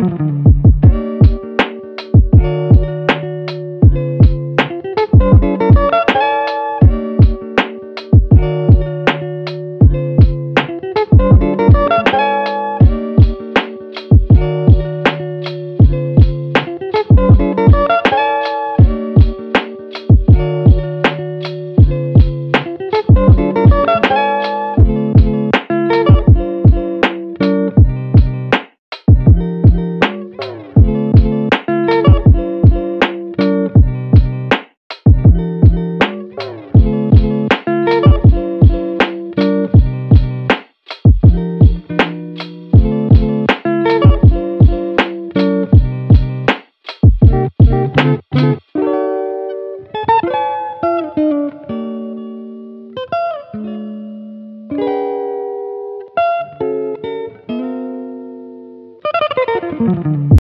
Mm-hmm.